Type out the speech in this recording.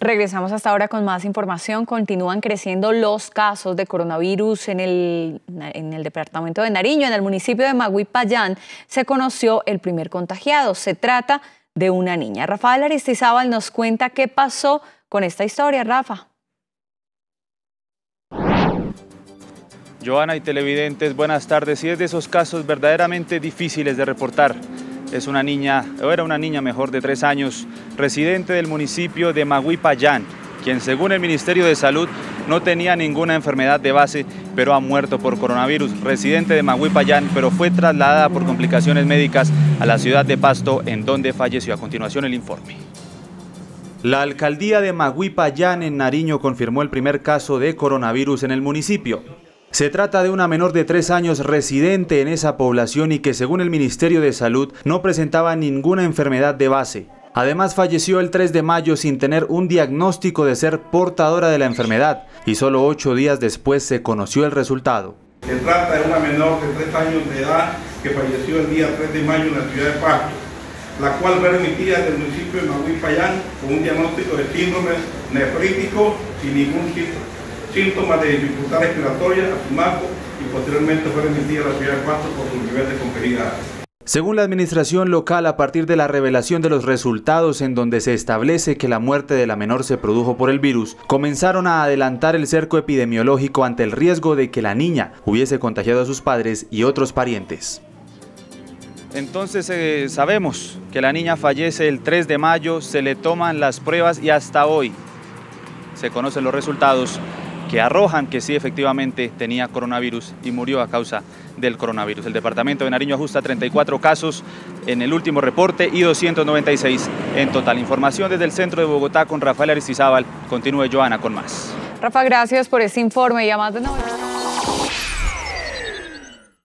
Regresamos hasta ahora con más información. Continúan creciendo los casos de coronavirus en el, en el departamento de Nariño. En el municipio de Maguipayán se conoció el primer contagiado. Se trata de una niña. Rafael Aristizábal nos cuenta qué pasó con esta historia. Rafa. Joana y televidentes, buenas tardes. Y es de esos casos verdaderamente difíciles de reportar. Es una niña, o era una niña mejor de tres años, residente del municipio de Maguipayán, quien según el Ministerio de Salud no tenía ninguna enfermedad de base, pero ha muerto por coronavirus. Residente de Maguipayán, pero fue trasladada por complicaciones médicas a la ciudad de Pasto, en donde falleció. A continuación el informe. La alcaldía de Maguipayán en Nariño confirmó el primer caso de coronavirus en el municipio. Se trata de una menor de tres años residente en esa población y que según el Ministerio de Salud no presentaba ninguna enfermedad de base. Además falleció el 3 de mayo sin tener un diagnóstico de ser portadora de la enfermedad y solo ocho días después se conoció el resultado. Se trata de una menor de tres años de edad que falleció el día 3 de mayo en la ciudad de Pasto, la cual fue remitida del municipio de Maguipayán con un diagnóstico de síndrome nefrítico sin ningún síntoma síntomas de dificultad respiratoria, asmático y posteriormente fue remitida a la ciudad de por su nivel de complejidad. Según la administración local, a partir de la revelación de los resultados en donde se establece que la muerte de la menor se produjo por el virus, comenzaron a adelantar el cerco epidemiológico ante el riesgo de que la niña hubiese contagiado a sus padres y otros parientes. Entonces eh, sabemos que la niña fallece el 3 de mayo, se le toman las pruebas y hasta hoy se conocen los resultados que arrojan que sí efectivamente tenía coronavirus y murió a causa del coronavirus. El departamento de Nariño ajusta 34 casos en el último reporte y 296 en total. Información desde el centro de Bogotá con Rafael Aristizábal. Continúe Joana con más. Rafa, gracias por este informe y además de